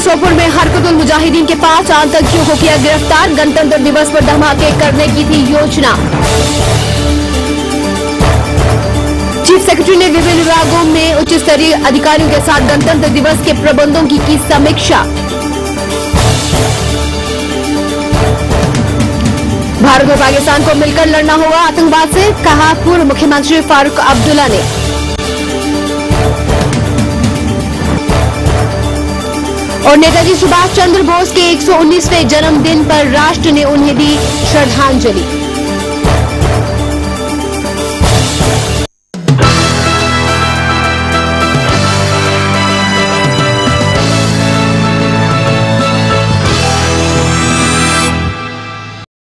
हिजबुल मुजाहिदीन के पाँच आतंकियों को किया गिरफ़्तार, गणतंत्र दिवस पर धमाके करने की थी योजना। चीफ सेक्रेटरी ने विभिन्न विभागों में उच्च स्तरीय अधिकारियों के साथ गणतंत्र दिवस के प्रबंधों की की समीक्षा। भारत और पाकिस्तान को मिलकर लड़ना होगा आतंकवाद से, कहा पूर्व मुख्यमंत्री फारूक अब्दुल्ला ने। और नेताजी सुभाष चंद्र बोस के 119वें जन्मदिन पर राष्ट्र ने उन्हें दी श्रद्धांजलि।